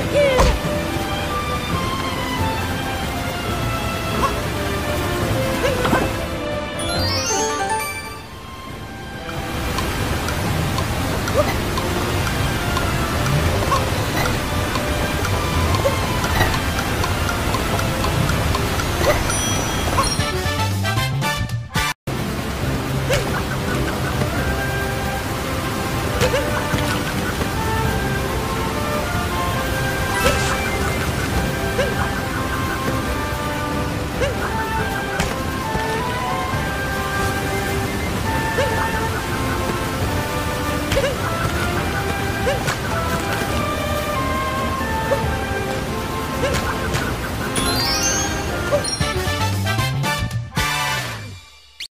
Ricky!